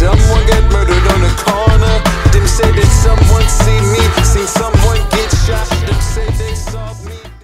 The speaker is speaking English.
someone got murdered on the corner. Them say that someone see me, seen someone get shot. Them say they saw me.